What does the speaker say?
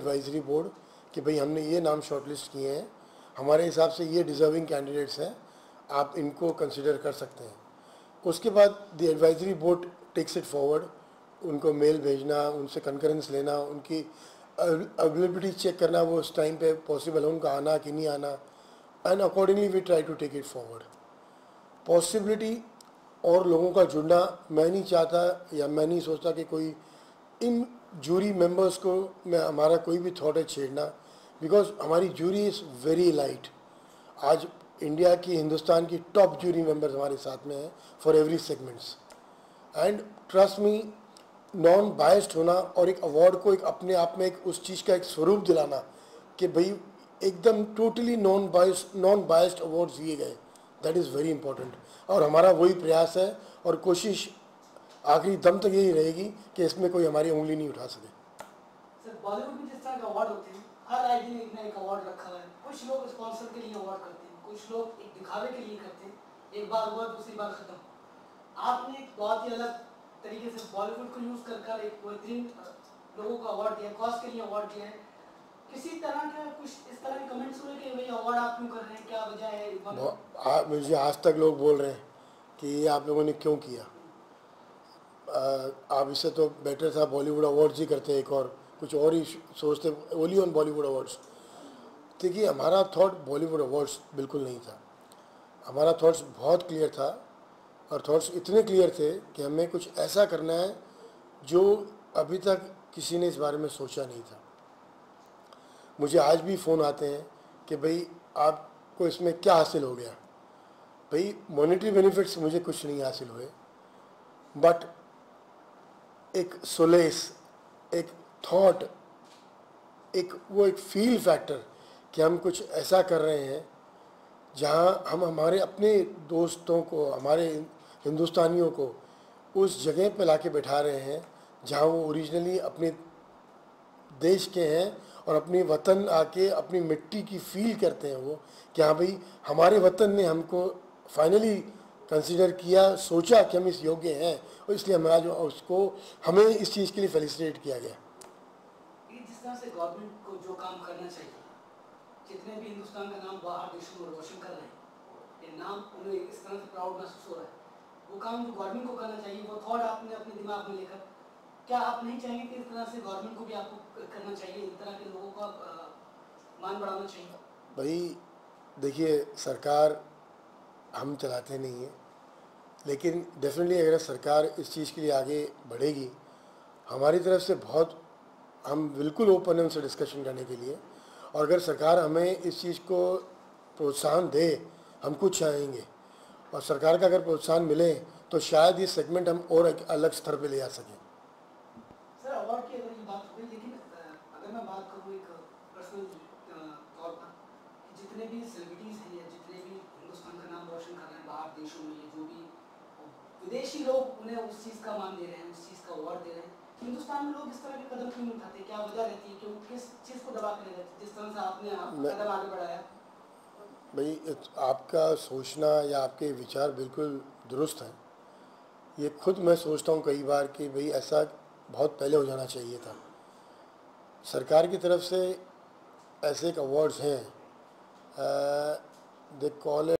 Advisory board कि भाई हमने ये नाम शॉर्टलिस्ट किए हैं, हमारे हिसाब से ये डिज़र्विंग कैंडिडेट्स हैं, आप इनको कंसिडर कर सकते हैं। उसके बाद the advisory board takes it forward उनको मेल भेजना, उनसे कंकरेंस लेना, उनकी अवेलेबिलिटी चेक करना, वो उस टाइम पे पॉसिबल है, उनका आना कि नहीं आना and accordingly we try to take it forward possibility और लोगों का जुड़ना, मैं नहीं चाहता या मैं नहीं सोचता कि कोई इन जूरी मेंबर्स को मैं, हमारा कोई भी थॉट है छेड़ना बिकॉज़ हमारी जूरी इज़ वेरी लाइट आज इंडिया की हिंदुस्तान की टॉप जूरी मेंबर्स हमारे साथ में हैं for every segments and trust me non biased होना और एक अवार्ड को एक अपने आप में एक उस चीज़ का एक स्वरूप दिलाना कि भाई एकदम totally non bias non biased awards दिए गए. दैट इज़ वेरी इंपॉर्टेंट और हमारा वही प्रयास है और कोशिश आखिरी दम तक यही रहेगी कि इसमें कोई हमारी उंगली नहीं उठा सके। सर बॉलीवुड में जिस तरह के अवार्ड होते हैं हर आए दिन एक ना एक अवार्ड रखा है। कुछ लोग स्पॉन्सर के लिए अवार्ड करते हैं कुछ लोग एक दिखावे के लिए करते हैं। एक बार हुआ दूसरी बार खत्म। आपने एक बहुत ही अलग तरीके से बॉलीवुड को यूज़ कर कर एक बेहतरीन लोगों को अवार्ड दिया कॉज के लिए अवार्ड दिया है। किसी तरह के कुछ इस तरह के कमेंट्स हुए कि भाई अवार्ड आप क्यों कर रहे हैं क्या वजह है? मुझे आज तक लोग बोल रहे हैं कि ये आप लोगों ने क्यों किया? आप इससे तो बेटर था बॉलीवुड अवार्ड्स ही करते एक और, कुछ और ही सोचते, ओनली ऑन बॉलीवुड अवार्ड्स। देखिए, हमारा थॉट बॉलीवुड अवार्ड्स बिल्कुल नहीं था। हमारा थॉट्स बहुत क्लियर था और थॉट्स इतने क्लियर थे कि हमें कुछ ऐसा करना है जो अभी तक किसी ने इस बारे में सोचा नहीं था। मुझे आज भी फ़ोन आते हैं कि भाई, आपको इसमें क्या हासिल हो गया? भाई मॉनेटरी बेनिफिट्स मुझे कुछ नहीं हासिल हुए। बट एक सोलेस एक थॉट एक वो एक फील फैक्टर कि हम कुछ ऐसा कर रहे हैं, जहाँ हम हमारे अपने दोस्तों को, हमारे हिंदुस्तानियों को उस जगह पर ला के बैठा रहे हैं, जहाँ वो ओरिजिनली अपने देश के हैं और अपने वतन आके अपनी मिट्टी की फील करते हैं वो, कि हाँ भाई, हमारे वतन ने हमको फाइनली कंसिडर किया सोचा कि हम इस योग्य हैं और इसलिए हमारा जो उसको हमें इस चीज़ के लिए फेलिसिटेट किया गया। जिस तरह से गवर्नमेंट को जो काम करना चाहिए जितने भी हिंदुस्तान का नाम बाहर देशों में रोशन कर रहे हैं ये नाम उन्हें इस तरह से प्राउड महसूस हो रहा है। वो काम जो गवर्नमेंट को करना चाहिए वो थॉट आपने अपने दिमाग में लेकर क्या आप नहीं चाहेंगे कि इस तरह से गवर्नमेंट को भी आपको करना चाहिए इस तरह के लोगों का मान बढ़ाना चाहिए? भाई देखिए सरकार हम चलाते नहीं हैं। लेकिन डेफिनेटली अगर सरकार इस चीज़ के लिए आगे बढ़ेगी, हमारी तरफ़ से बहुत, हम बिल्कुल ओपन हैं उनसे डिस्कशन करने के लिए। और अगर सरकार हमें इस चीज़ को प्रोत्साहन दे, हम कुछ चाहेंगे। और सरकार का अगर प्रोत्साहन मिले तो शायद ये सेगमेंट हम और अलग स्तर पे ले जा सकें। सर अवार्ड की अगर बात हो लेकिन अगर मैं बात करूँ एक पर्सनल तौर पर जितने भी सेलिब्रिटीज़ हैं या जितने भी हिंदुस्तान का नाम रोशन कर रहे हैं, बाहर देशों में विदेशी लोग उन्हें उस चीज़ का मान दे रहे हैं उस चीज़ का अवार्ड दे रहे हैं। हिंदुस्तान में लोग इस तरह के कदम क्यों उठाते? क्या वजह रहती है? क्यों किस चीज़ को दबा के ले जाते जिस तरह से आपने आप कदम आगे बढ़ाया। भाई आपका सोचना या आपके विचार बिल्कुल दुरुस्त हैं। ये खुद मैं सोचता हूँ कई बार कि भाई ऐसा बहुत पहले हो जाना चाहिए था। सरकार की तरफ़ से ऐसे एक अवार्ड्स हैं। They call